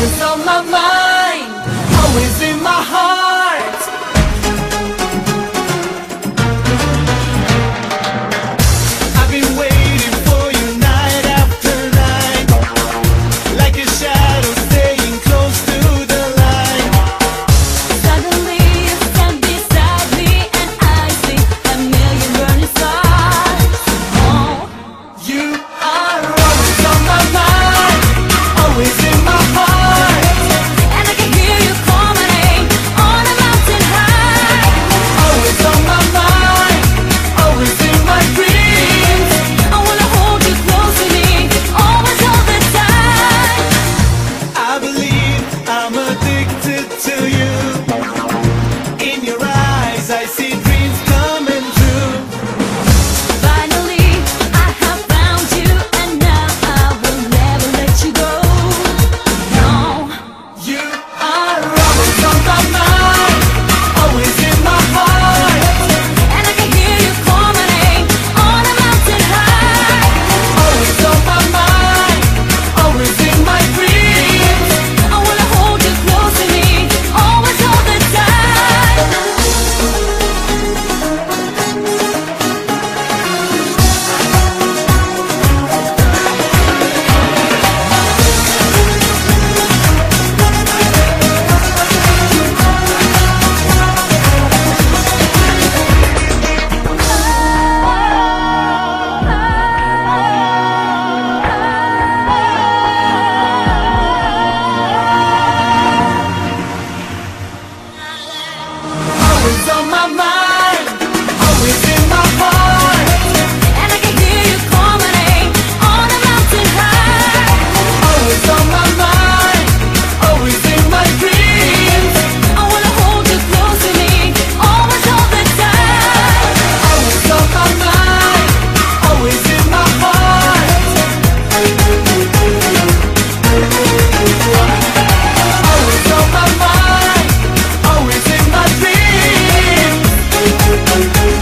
Always on my mind, always in my heart. Thank you.